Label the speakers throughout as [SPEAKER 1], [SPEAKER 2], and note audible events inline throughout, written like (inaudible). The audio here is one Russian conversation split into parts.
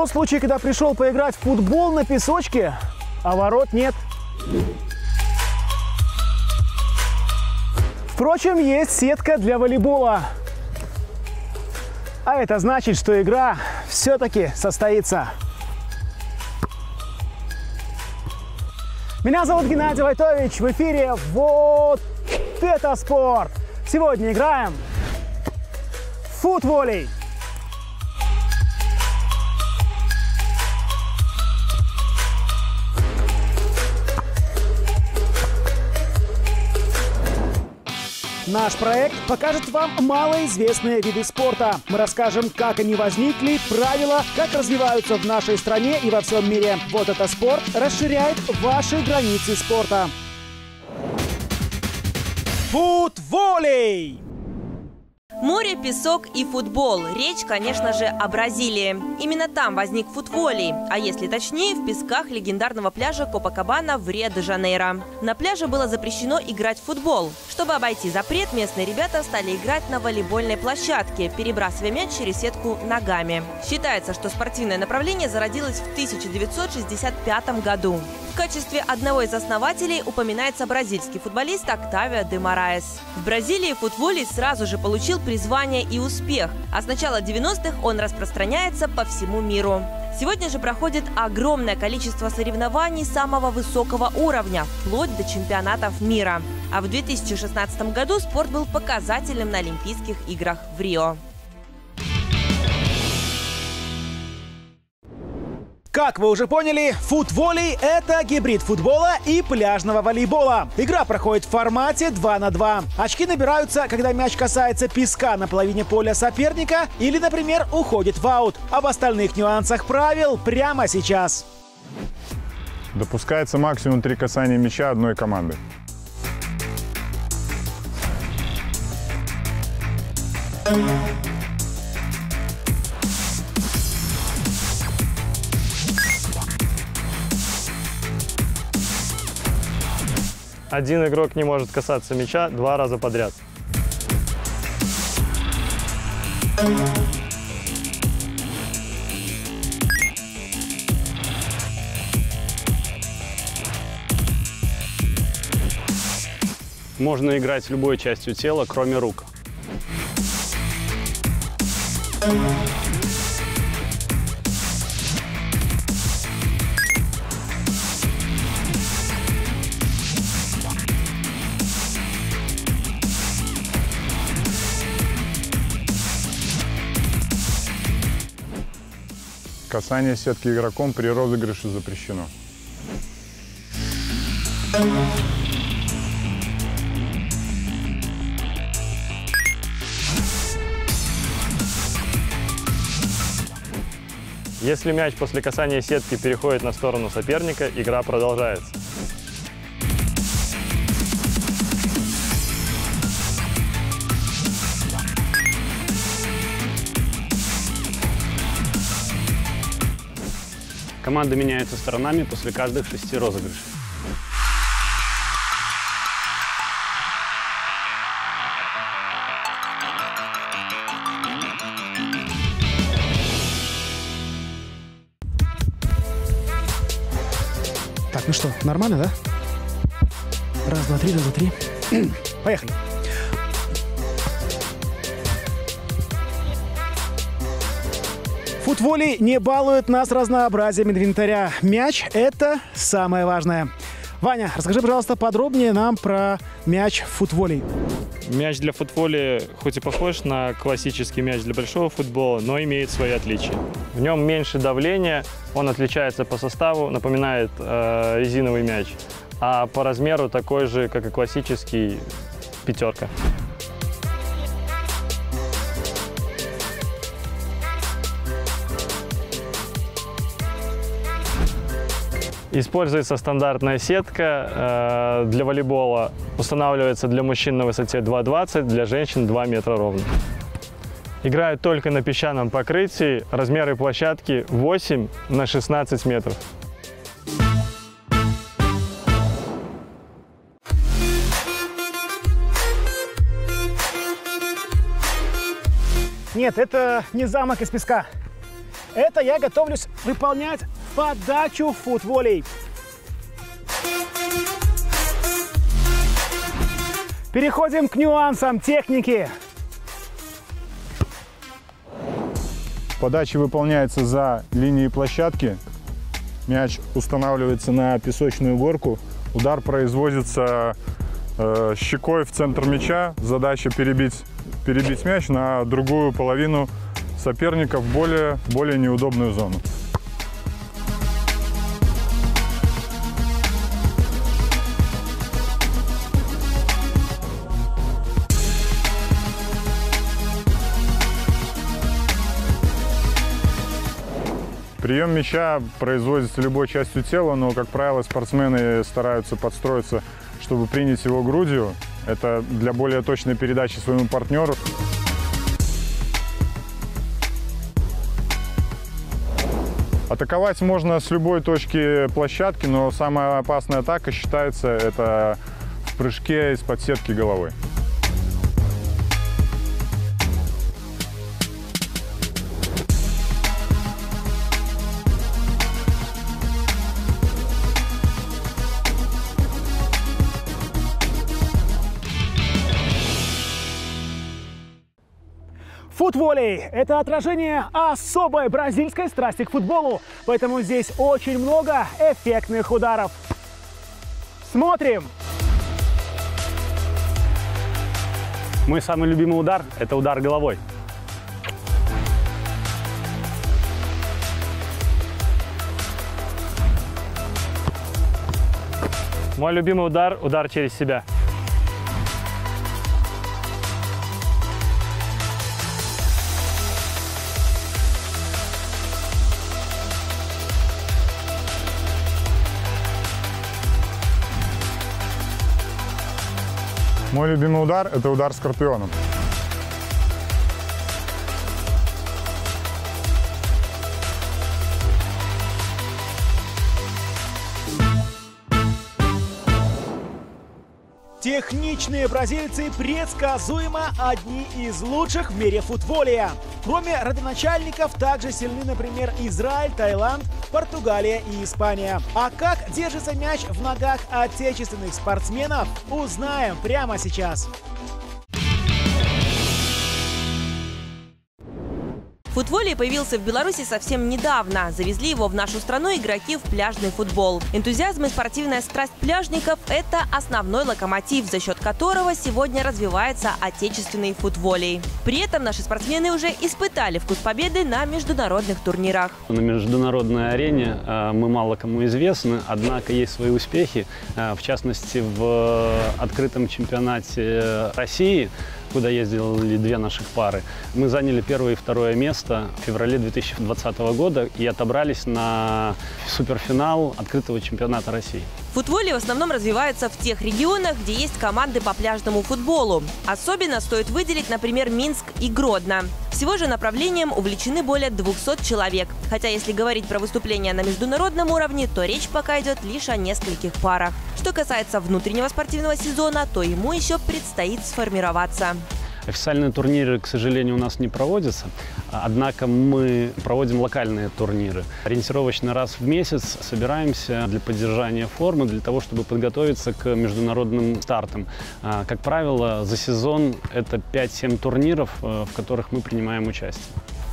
[SPEAKER 1] Тот случай, когда пришел поиграть в футбол на песочке, а ворот нет. Впрочем, есть сетка для волейбола. А это значит, что игра все-таки состоится. Меня зовут Геннадий Войтович. В эфире «Вот это спорт». Сегодня играем в футволей. Наш проект покажет вам малоизвестные виды спорта. Мы расскажем, как они возникли, правила, как развиваются в нашей стране и во всем мире. Вот это спорт расширяет ваши границы спорта. Футволей!
[SPEAKER 2] Море, песок и футбол. Речь, конечно же, о Бразилии. Именно там возник футволей, а если точнее, в песках легендарного пляжа Копакабана в Рио-де-Жанейро. На пляже было запрещено играть в футбол. Чтобы обойти запрет, местные ребята стали играть на волейбольной площадке, перебрасывая мяч через сетку ногами. Считается, что спортивное направление зародилось в 1965 году. Качестве одного из основателей упоминается бразильский футболист Октавио де Мораес. В Бразилии футболей сразу же получил призвание и успех, а с начала 90-х он распространяется по всему миру. Сегодня же проходит огромное количество соревнований самого высокого уровня, вплоть до чемпионатов мира. А в 2016 году спорт был показательным на Олимпийских играх в Рио.
[SPEAKER 1] Как вы уже поняли, футволей – это гибрид футбола и пляжного волейбола. Игра проходит в формате 2 на 2. Очки набираются, когда мяч касается песка на половине поля соперника или, например, уходит в аут. Об остальных нюансах правил прямо сейчас.
[SPEAKER 3] Допускается максимум три касания мяча одной команды.
[SPEAKER 4] Один игрок не может касаться мяча два раза подряд. Можно играть любой частью тела, кроме рук.
[SPEAKER 3] Касание сетки игроком при розыгрыше запрещено.
[SPEAKER 4] Если мяч после касания сетки переходит на сторону соперника, игра продолжается. Команды меняются сторонами после каждых шести розыгрышей.
[SPEAKER 1] Так, ну что, нормально, да? Раз, два, три, раз, два, три. (clears throat) Поехали. Футволей не балует нас разнообразием инвентаря. Мяч – это самое важное. Ваня, расскажи, пожалуйста, подробнее нам про мяч в футволей.
[SPEAKER 4] Мяч для футбола хоть и похож на классический мяч для большого футбола, но имеет свои отличия. В нем меньше давления, он отличается по составу, напоминает э, резиновый мяч, а по размеру такой же, как и классический пятерка. Используется стандартная сетка э, для волейбола. Устанавливается для мужчин на высоте 2,20, для женщин 2 метра ровно. Играют только на песчаном покрытии. Размеры площадки 8 на 16 метров.
[SPEAKER 1] Нет, это не замок из песка. Это я готовлюсь выполнять подачу в футволей. Переходим к нюансам техники.
[SPEAKER 3] Подача выполняется за линией площадки. Мяч устанавливается на песочную горку. Удар производится э, щекой в центр мяча. Задача перебить, перебить мяч на другую половину соперника в более, более неудобную зону. Прием мяча производится любой частью тела, но, как правило, спортсмены стараются подстроиться, чтобы принять его грудью. Это для более точной передачи своему партнеру. Атаковать можно с любой точки площадки, но самая опасная атака считается это в прыжке из-под сетки головой.
[SPEAKER 1] Футволей – это отражение особой бразильской страсти к футболу, поэтому здесь очень много эффектных ударов. Смотрим!
[SPEAKER 5] Мой самый любимый удар – это удар головой. Мой любимый удар – удар через себя.
[SPEAKER 3] Мой любимый удар – это удар скорпионом.
[SPEAKER 1] Техничные бразильцы предсказуемо одни из лучших в мире футболия. Кроме родоначальников, также сильны, например, Израиль, Таиланд, Португалия и Испания. А как держится мяч в ногах отечественных спортсменов, узнаем прямо сейчас.
[SPEAKER 2] Футволей появился в Беларуси совсем недавно. Завезли его в нашу страну игроки в пляжный футбол. Энтузиазм и спортивная страсть пляжников – это основной локомотив, за счет которого сегодня развивается отечественный футволей. При этом наши спортсмены уже испытали вкус победы на международных турнирах.
[SPEAKER 5] На международной арене э, мы мало кому известны, однако есть свои успехи. Э, в частности, в открытом чемпионате России куда ездили две наших пары. Мы заняли первое и второе место в феврале 2020 года и отобрались на суперфинал открытого чемпионата России.
[SPEAKER 2] Футволе в основном развивается в тех регионах, где есть команды по пляжному футболу. Особенно стоит выделить, например, Минск и Гродно. Всего же направлением увлечены более 200 человек. Хотя если говорить про выступления на международном уровне, то речь пока идет лишь о нескольких парах. Что касается внутреннего спортивного сезона, то ему еще предстоит сформироваться.
[SPEAKER 5] Официальные турниры, к сожалению, у нас не проводятся, однако мы проводим локальные турниры. Ориентировочно раз в месяц собираемся для поддержания формы, для того, чтобы подготовиться к международным стартам. А, как правило, за сезон это 5-7 турниров, э, в которых мы принимаем участие.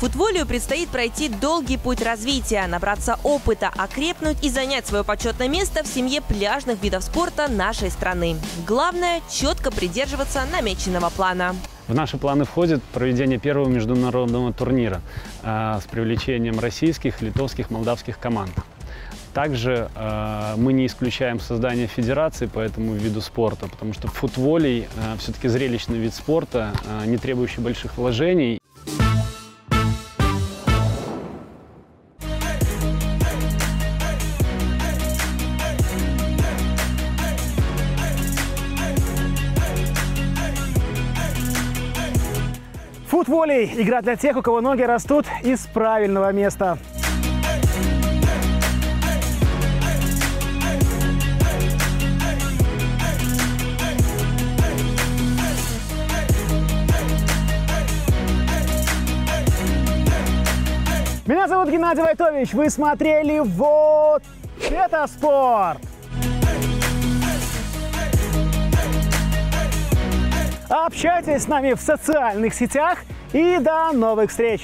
[SPEAKER 2] Футболию предстоит пройти долгий путь развития, набраться опыта, окрепнуть и занять свое почетное место в семье пляжных видов спорта нашей страны. Главное – четко придерживаться намеченного плана.
[SPEAKER 5] В наши планы входит проведение первого международного турнира э, с привлечением российских, литовских, молдавских команд. Также э, мы не исключаем создание федерации по этому виду спорта, потому что футволей э, все-таки зрелищный вид спорта, э, не требующий больших вложений.
[SPEAKER 1] Футволей – игра для тех, у кого ноги растут из правильного места. Меня зовут Геннадий Вайтович. Вы смотрели вот это спорт. Общайтесь с нами в социальных сетях и до новых встреч!